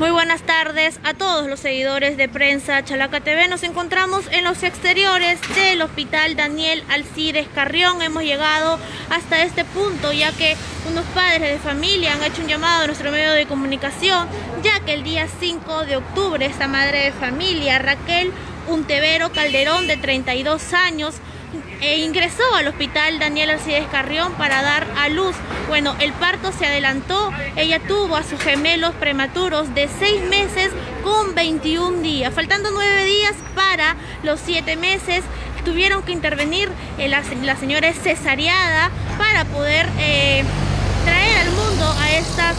Muy buenas tardes a todos los seguidores de prensa Chalaca TV. Nos encontramos en los exteriores del Hospital Daniel Alcides Carrión. Hemos llegado hasta este punto ya que unos padres de familia han hecho un llamado a nuestro medio de comunicación ya que el día 5 de octubre esta madre de familia, Raquel Untevero Calderón de 32 años, e ingresó al hospital Daniel Alcides Carrión para dar a luz. Bueno, el parto se adelantó, ella tuvo a sus gemelos prematuros de 6 meses con 21 días, faltando 9 días para los 7 meses. Tuvieron que intervenir, eh, la, señora es cesariada para poder eh, traer al mundo a estas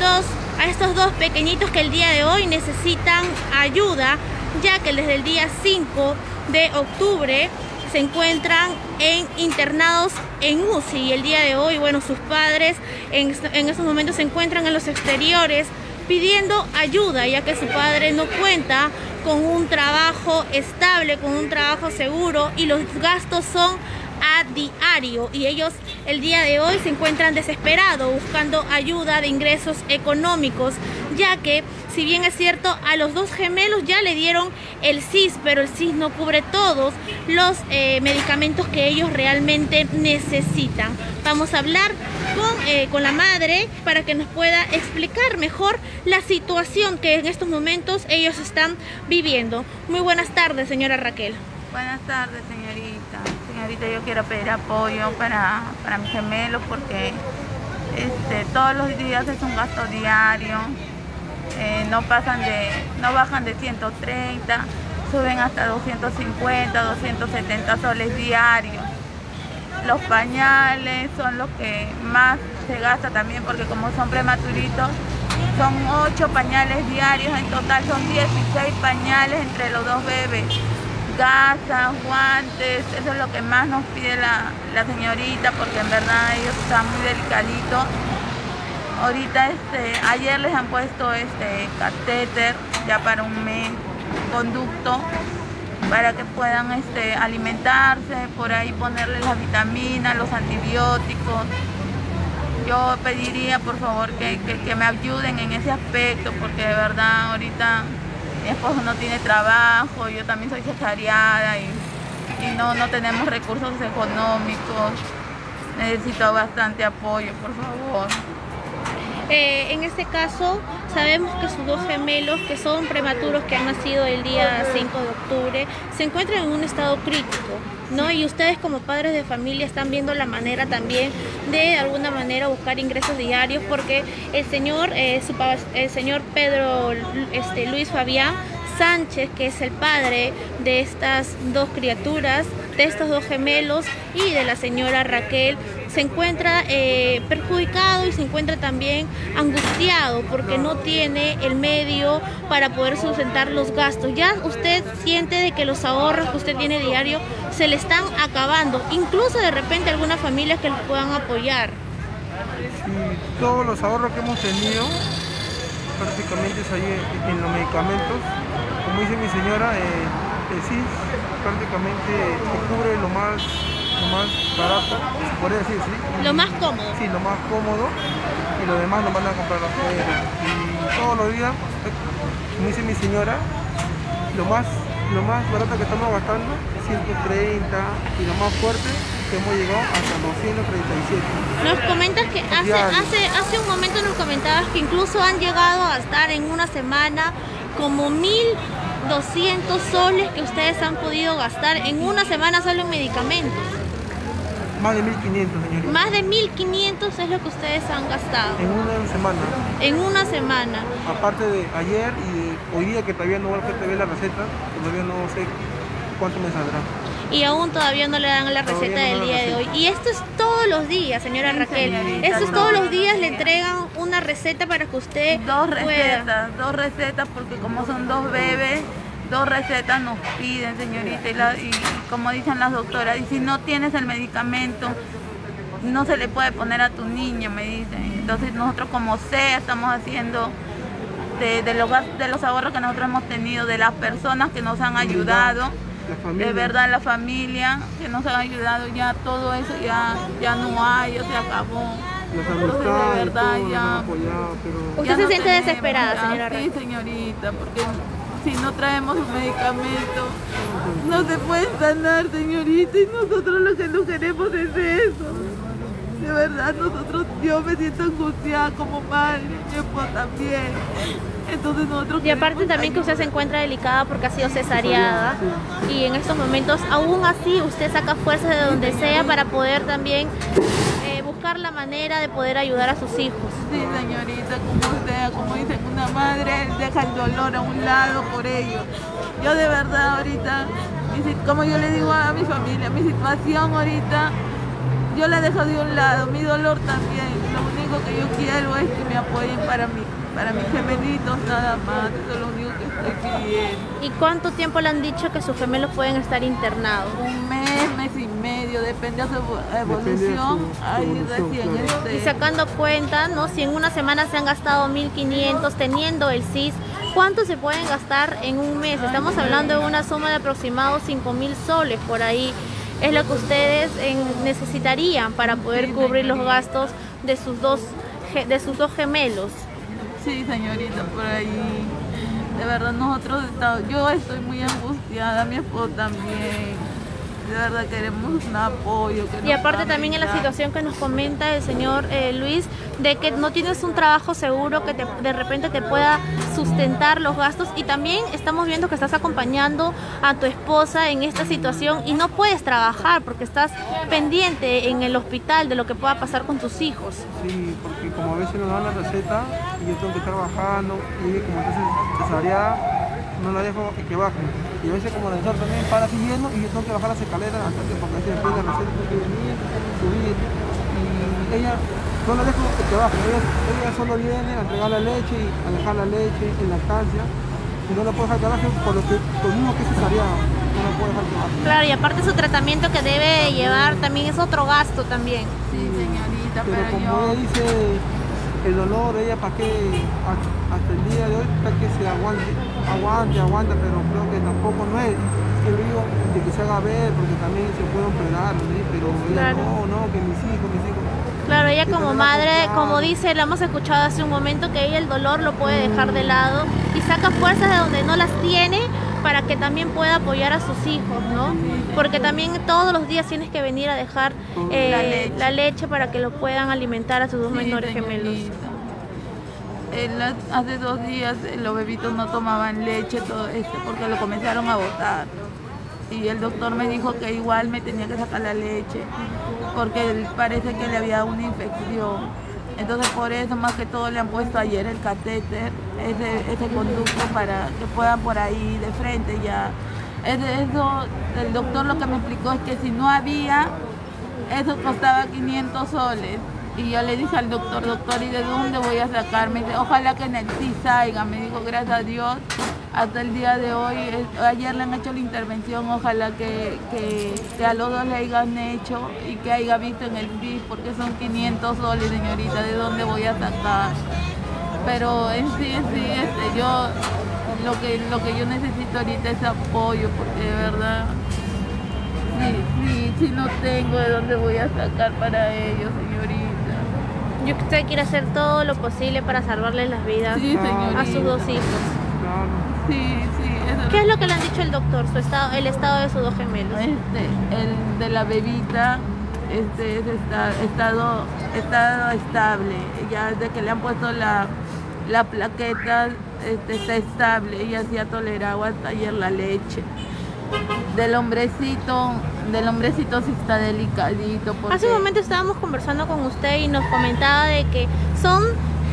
dos a estos dos pequeñitos que el día de hoy necesitan ayuda, ya que desde el día 5 de octubre se encuentran en internados en UCI y el día de hoy, bueno, sus padres en, en estos momentos se encuentran en los exteriores pidiendo ayuda, ya que su padre no cuenta con un trabajo estable, con un trabajo seguro y los gastos son a diario y ellos el día de hoy se encuentran desesperados buscando ayuda de ingresos económicos ya que si bien es cierto a los dos gemelos ya le dieron el CIS pero el CIS no cubre todos los eh, medicamentos que ellos realmente necesitan. Vamos a hablar con, eh, con la madre para que nos pueda explicar mejor la situación que en estos momentos ellos están viviendo. Muy buenas tardes señora Raquel. Buenas tardes señorita ahorita yo quiero pedir apoyo para, para mis gemelos porque este, todos los días es un gasto diario, eh, no, pasan de, no bajan de 130, suben hasta 250, 270 soles diarios. Los pañales son los que más se gasta también porque como son prematuritos, son 8 pañales diarios, en total son 16 pañales entre los dos bebés gasas, guantes, eso es lo que más nos pide la, señorita porque en verdad ellos están muy delicaditos. Ahorita este, ayer les han puesto este catéter ya para un mes, conducto, para que puedan este, alimentarse, por ahí ponerles las vitaminas, los antibióticos. Yo pediría por favor que, que me ayuden en ese aspecto porque de verdad ahorita mi esposo no tiene trabajo, yo también soy cesariada y, no, no tenemos recursos económicos. Necesito bastante apoyo, por favor. Eh, en este caso, sabemos que sus dos gemelos, que son prematuros, que han nacido el día 5 de octubre, se encuentran en un estado crítico, ¿no? Y ustedes como padres de familia están viendo la manera también de, alguna manera, buscar ingresos diarios, porque el señor, eh, el señor Pedro este, Luis Fabián Sánchez, que es el padre de estas dos criaturas, de estos dos gemelos y de la señora Raquel, se encuentra eh, perjudicado y se encuentra también angustiado porque no tiene el medio para poder sustentar los gastos. Ya usted siente de que los ahorros que usted tiene diario se le están acabando, incluso de repente algunas familias que le puedan apoyar. todos los ahorros que hemos tenido prácticamente es ahí en los medicamentos. Como dice mi señora, eh, el CIS prácticamente cubre lo más, lo más barato, se podría decir, ¿sí? Lo más cómodo. Sí, lo más cómodo y lo demás lo van a comprar afuera. Y todos los días, como dice mi señora, lo más, lo más barato que estamos gastando, 130 y lo más fuerte que hemos llegado hasta 237. Nos comentas que hace, hace, hace un momento nos comentabas que incluso han llegado a gastar en una semana como 1.200 soles que ustedes han podido gastar en una semana solo en medicamentos. Más de 1.500, señorita. Más de 1.500 es lo que ustedes han gastado. En una semana. En una semana. Aparte de ayer y hoy día que todavía no va a ver la receta, todavía no sé cuánto me saldrá y aún todavía no le dan la receta del día de hoy. Y esto es todos los días, señora Raquel. esto es todos los días le entregan una receta para que usted Dos recetas, dos recetas porque como son dos bebés, dos recetas nos piden, señorita. Y, como dicen las doctoras, y si no tienes el medicamento, no se le puede poner a tu niño, me dicen. Entonces nosotros como sea estamos haciendo de, de, los, de los ahorros que nosotros hemos tenido, de las personas que nos han ayudado de verdad la familia que nos ha ayudado ya todo eso ya, ya no hay, ya se acabó. Las de verdad, todo, ya. han apoyado, pero... Usted Ya se no siente tenemos, desesperada, ya, señora Sí, señorita, porque si no traemos un medicamento, no se puede sanar, señorita, y nosotros lo que no queremos es eso. De verdad, nosotros, yo me siento angustiada como madre, mi esposo también. Entonces nosotros Y aparte también que usted se encuentra delicada porque ha sido cesareada y en estos momentos aún así usted saca fuerzas de donde sea para poder también buscar la manera de poder ayudar a sus hijos. Sí, señorita, como usted, como dice una madre, deja el dolor a un lado por ello. Yo de verdad ahorita, como yo le digo a mi familia, mi situación ahorita, yo la dejo de un lado, mi dolor también. Lo único que yo quiero es que me apoyen para mí, para mis gemelitos nada más. Eso es lo único que estoy pidiendo. ¿Y cuánto tiempo le han dicho que sus gemelos pueden estar internados? Un mes, mes y medio, depende de su evolución. Ahí recién este, Y sacando cuenta, ¿no? Si en una semana se han gastado 1.500 teniendo el CIS, ¿cuánto se pueden gastar en un mes? Estamos hablando de una suma de aproximados 5.000 soles por ahí. Es lo que ustedes necesitarían para poder Sí, cubrir los gastos de sus dos, de sus dos gemelos. Sí, señorita, por ahí. De verdad, nosotros estamos, yo estoy muy angustiada, mi esposo también. De verdad queremos un apoyo. que Y aparte también en la situación que nos comenta el señor eh, Luis, de que no tienes un trabajo seguro que te- de repente te pueda sustentar los gastos y también estamos viendo que estás acompañando a tu esposa en esta situación y no puedes trabajar porque estás pendiente en el hospital de lo que pueda pasar con tus hijos. Sí, porque como a veces nos dan la receta y yo tengo que estar bajando y como está cesareada, no la dejo que baje. Y a veces como el doctor también para siguiendo y yo tengo que bajar las escaleras hasta que porque así después de la receta tengo que venir, subir. Y ella no la dejo que baje, ella, ella solo viene a entregar la leche y a dejar la leche en la estancia. Y no la puedo dejar que baje por lo que por lo mismo que es cesareada, no la puedo dejar que baje. Claro, y aparte su tratamiento que debe llevar también es otro gasto también. Sí, señorita, Pero pero, como yo. ella dice, el dolor, ella para que hasta, hasta el día de hoy, para que se aguante, aguante, aguanta, pero creo que tampoco no es. Que le digo de que se haga ver, porque también se puede operar, pero ella Claro. no, no, que mis hijos, mis hijos. Claro, ella como madre, como dice, la hemos escuchado hace un momento, que ella el dolor lo puede dejar de lado y saca fuerzas de donde no las tiene para que también pueda apoyar a sus hijos, ¿no? Porque también todos los días tienes que venir a dejar eh, La leche. la leche para que lo puedan alimentar a sus dos Sí, menores gemelos. Hace dos días eh, los bebitos no tomaban leche todo esto porque lo comenzaron a botar. Y el doctor me dijo que igual me tenía que sacar la leche porque parece que le había una infección. Entonces por eso más que todo le han puesto ayer el catéter, ese, ese conducto para que puedan por ahí de frente ya. Eso, el doctor lo que me explicó es que si no había, eso costaba 500 soles. Y yo le dije al doctor, doctor, ¿y de dónde voy a sacar? Me dice, ojalá que en el sí salga. Me dijo, gracias a Dios, hasta el día de hoy, ayer le han hecho la intervención, ojalá que, que, a los dos le hayan hecho y que haya visto en el sí, porque son 500 soles, señorita, ¿de dónde voy a sacar? Pero en sí, en sí, este, yo, lo que, lo que yo necesito ahorita es apoyo, porque de verdad, sí, sí, sí no tengo de dónde voy a sacar para ellos, señorita. Y usted quiere hacer todo lo posible para salvarles las vidas Sí, a sus dos hijos. Sí, sí, eso ¿Qué es lo que le han dicho el doctor? Su estado, el estado de sus dos gemelos. Este, el de la bebita este, es esta- estado, estado estable. Ya desde que le han puesto la, la plaqueta este, está estable. Ella sí ha tolerado hasta ayer la leche. Del hombrecito, del hombrecito sí está delicadito. Porque, Hace un momento estábamos conversando con usted y nos comentaba de que son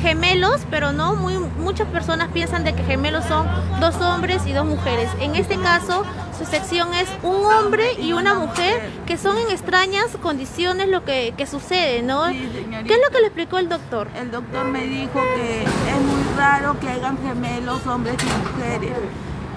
gemelos, pero no muy muchas personas piensan de que gemelos son dos hombres y dos mujeres. En este caso, su sección es un hombre y una mujer que son en extrañas condiciones lo que, que sucede, ¿no? Sí. ¿Qué es lo que le explicó el doctor? El doctor me dijo que es muy raro que hagan gemelos hombres y mujeres.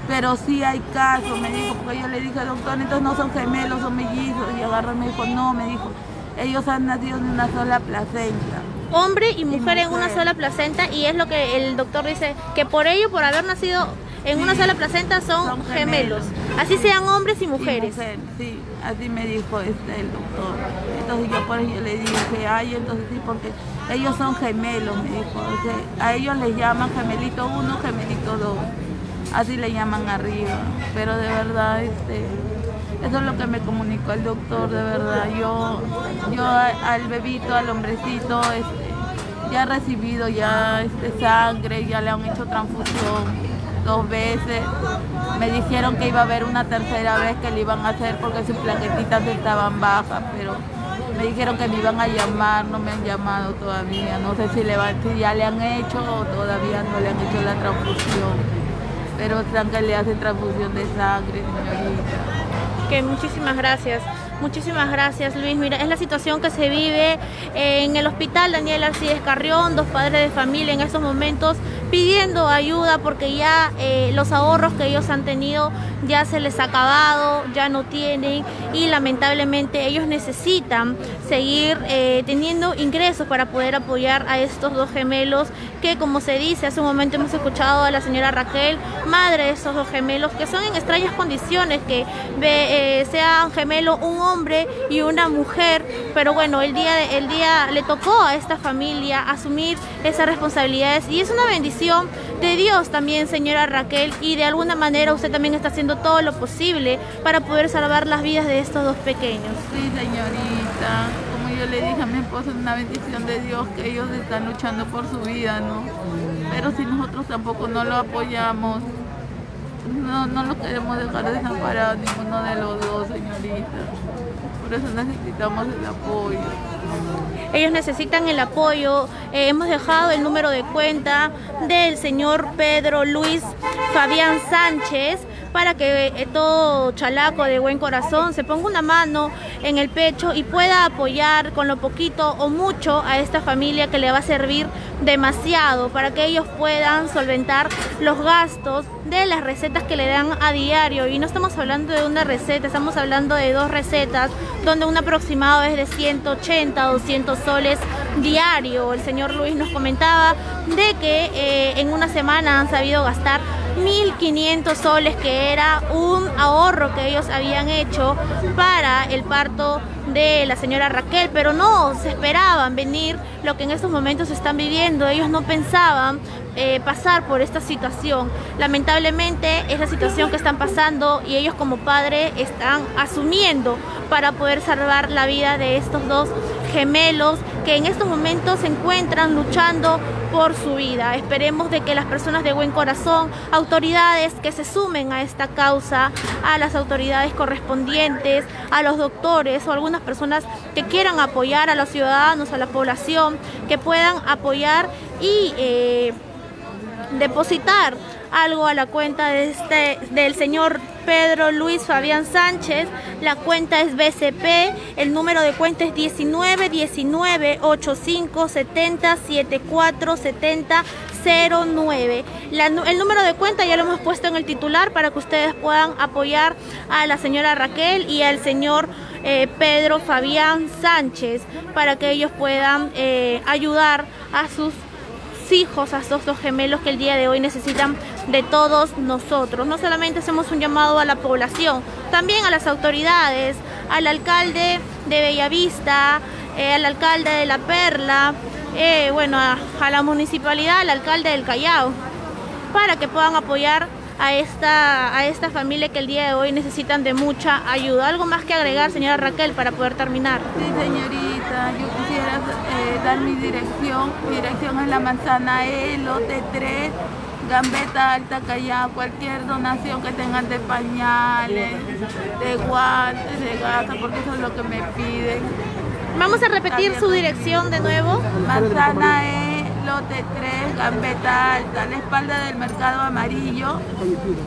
Pero sí hay casos, me dijo, porque yo le dije, doctor, entonces no son gemelos, son mellizos. Y agarró y me dijo, no, me dijo, ellos han nacido de una sola placenta. Hombre y mujer en una sola placenta y es lo que el doctor dice, que por ello, por haber nacido en una sola placenta son, son gemelos. gemelos. Así sean hombres y mujeres. sí, así me dijo este el doctor. Entonces yo por eso le dije, ay, entonces sí, porque ellos son gemelos, me dijo. a ellos les llaman gemelito 1, gemelito 2. Así le llaman arriba. Pero de verdad, este, eso es lo que me comunicó el doctor, de verdad. Yo, yo al bebito, al hombrecito, este, ya ha recibido ya este, sangre, ya le han hecho transfusión dos veces. Me dijeron que iba a haber una tercera vez que le iban a hacer porque sus plaquetitas estaban bajas, pero me dijeron que me iban a llamar, no me han llamado todavía. No sé si, ya le han hecho o todavía no le han hecho la transfusión. Pero que le hacen transfusión de sangre, señorita. Que muchísimas gracias. Muchísimas gracias Luis. Mira, es la situación que se vive en el hospital Daniel Arcides Carrión, dos padres de familia en estos momentos pidiendo ayuda porque ya eh, los ahorros que ellos han tenido ya se les ha acabado, ya no tienen y lamentablemente ellos necesitan seguir eh, teniendo ingresos para poder apoyar a estos dos gemelos que como se dice, hace un momento hemos escuchado a la señora Raquel, madre de estos dos gemelos que son en extrañas condiciones, que eh, sean gemelo un hombre y una mujer, pero bueno, el día, el día le tocó a esta familia asumir esas responsabilidades y es una bendición de Dios también, señora Raquel, y de alguna manera usted también está haciendo todo lo posible para poder salvar las vidas de estos dos pequeños. Sí, señorita, como yo le dije a mi esposo, es una bendición de Dios que ellos están luchando por su vida, ¿no? Pero si nosotros tampoco no lo apoyamos, no, no lo queremos dejar desamparado ninguno de los dos, señorita. Por eso necesitamos el apoyo. Ellos necesitan el apoyo. Eh, hemos dejado el número de cuenta del señor Pedro Luis Fabián Sánchez para que eh, todo chalaco de buen corazón se ponga una mano en el pecho y pueda apoyar con lo poquito o mucho a esta familia que le va a servir demasiado para que ellos puedan solventar los gastos de las recetas que le dan a diario y no estamos hablando de una receta, estamos hablando de dos recetas donde un aproximado es de 180 200 soles diario. El señor Luis nos comentaba de que eh, en una semana han sabido gastar 1.500 soles, que era un ahorro que ellos habían hecho para el parto de la señora Raquel, pero no se esperaban venir lo que en estos momentos están viviendo. Ellos no pensaban eh, pasar por esta situación. Lamentablemente es la situación que están pasando y ellos como padres están asumiendo para poder salvar la vida de estos dos gemelos que en estos momentos se encuentran luchando por su vida. Esperemos de que las personas de buen corazón, autoridades que se sumen a esta causa, a las autoridades correspondientes, a los doctores o algunas personas que quieran apoyar a los ciudadanos, a la población, que puedan apoyar y eh, depositar algo a la cuenta de este, del señor Pedro Luis Fabián Sánchez. La cuenta es BCP, el número de cuenta es 19 19 85 70 74 70 09. el número de cuenta ya lo hemos puesto en el titular para que ustedes puedan apoyar a la señora Raquel y al señor eh, Pedro Fabián Sánchez para que ellos puedan eh, ayudar a sus hijos, a estos dos gemelos que el día de hoy necesitan de todos nosotros. No solamente hacemos un llamado a la población, también a las autoridades, al alcalde de Bellavista, eh, al alcalde de La Perla, eh, bueno, a, a la municipalidad, al alcalde del Callao, para que puedan apoyar a esta, a esta familia que el día de hoy necesitan de mucha ayuda. ¿Algo más que agregar, señora Raquel, para poder terminar? Sí, señorita, yo quisiera eh, dar mi dirección. Mi dirección es la manzana E, lote 3, Gambeta Alta Callao, cualquier donación que tengan de pañales, de guantes, de gasa, porque eso es lo que me piden. Vamos a repetir su dirección de nuevo. Manzana E lote 3, Gambeta Alta, a la espalda del Mercado Amarillo,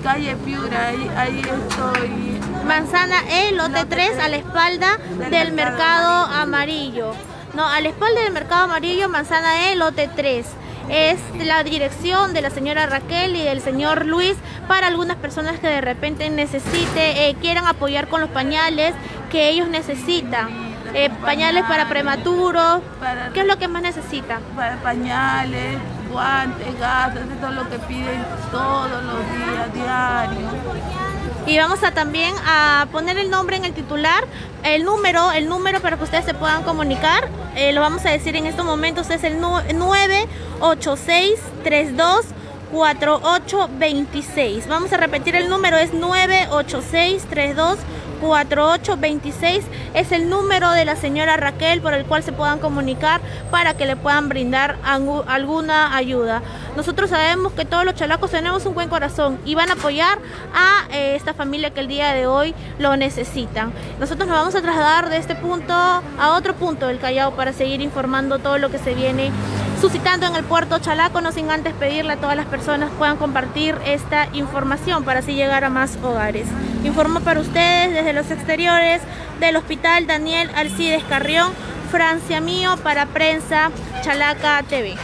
calle Piura, ahí, estoy. Manzana E, lote 3, a la espalda del, Mercado, Amarillo. No, a la espalda del Mercado Amarillo, Manzana E, lote 3 es la dirección de la señora Raquel y del señor Luis para algunas personas que de repente necesite, eh, quieran apoyar con los pañales que ellos necesitan. Eh, pañales para prematuros. ¿Qué es lo que más necesita? Para pañales, guantes, gasas, eso es lo que piden todos los días, diarios. Y vamos a también a poner el nombre en el titular, el número, el número para que ustedes se puedan comunicar. Eh, lo vamos a decir en estos momentos, es el 98632 4826. Vamos a repetir el número, es 98632 4826 es el número de la señora Raquel por el cual se puedan comunicar para que le puedan brindar alguna ayuda. Nosotros sabemos que todos los chalacos tenemos un buen corazón y van a apoyar a eh, esta familia que el día de hoy lo necesitan. Nosotros nos vamos a trasladar de este punto a otro punto del Callao para seguir informando todo lo que se viene suscitando en el puerto Chalaco, no sin antes pedirle a todas las personas puedan compartir esta información para así llegar a más hogares. Informo para ustedes desde los exteriores del Hospital Daniel Alcides Carrión, Francia Mío para Prensa Chalaca TV.